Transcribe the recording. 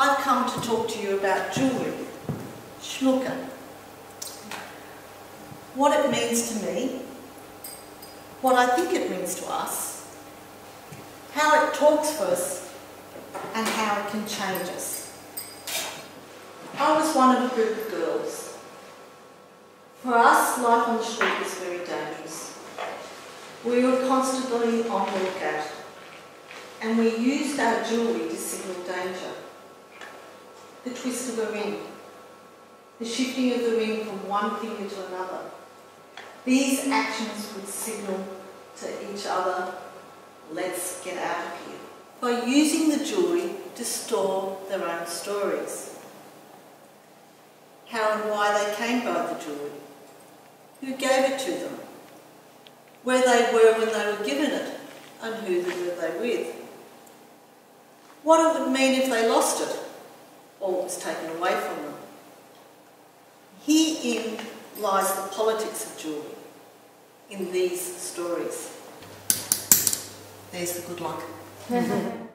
I've come to talk to you about jewellery, schmucke. What it means to me, what I think it means to us, how it talks for us, and how it can change us. I was one of a group of girls. For us, life on the street was very dangerous. We were constantly on the lookout, and we used our jewellery to signal danger. The twist of a ring, the shifting of the ring from one finger to another. These actions would signal to each other, let's get out of here. By using the jewellery to store their own stories. How and why they came by the jewellery. Who gave it to them. Where they were when they were given it and who were they with. What it would mean if they lost it was taken away from them. Herein lies the politics of jewellery, in these stories. There's the good luck. Mm-hmm.